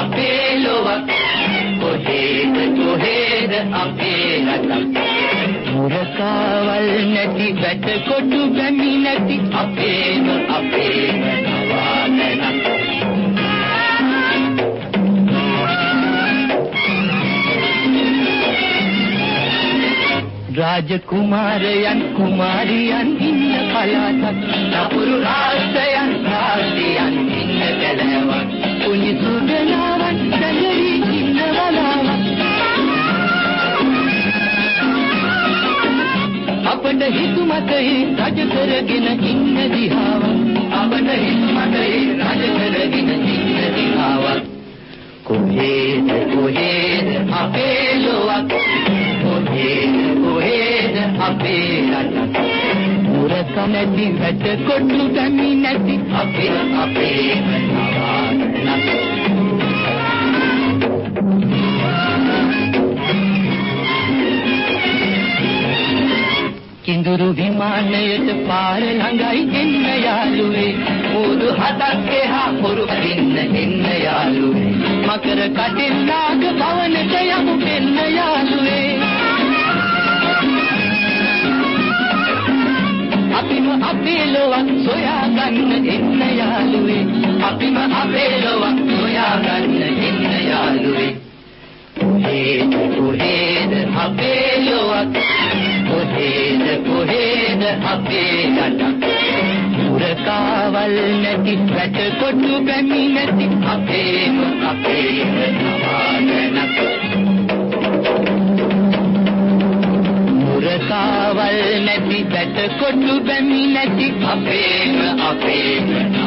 අපේ ලොවක් කොහෙද කොහෙද අපේ රටක් මුරකාවල් නැති වැටකොටු බැමි නැති අපේම අපේම නවාතනක් රාජකුමාරයන් කුමාරියන් ඉන්න පලාතක් අපට හිතු මතේ රජ කරගෙන ඉන්න දිහාවක් අපට හිතු මතේ රජ කරගෙන ඉන්න දිහාවක් කොහේද කොහේද අපේ ලොවක්? කොහේද කොහේද අපේ රටක් මුරක නැති වැට කොටු ගමි නැති අපේ අපේ කිඳුරු විමානයට පාර ළඟයි එන්න යාළුවේ. මුදු හතක් එහා පොරු අදින්න එන්න යාළුවේ. මකර කටිල්ලාග භවනට යමු එන්න යාළුවේ. අපිම අපේ ලොවක් සොයාගන්න එන්න යාළුවේ. අපිම අපේ ලොවක් සොයාගන්න එන්න යාළුවේ. කොහේද කොහේද අපේ අපේ රටක්. මුරකාවල් නැති රට කොටු බැමි නැති අපේම අපේම නවාතනක් මුරකාවල් නැති රට කොටු බැමි නැති අපේම අපේම නවාතනක්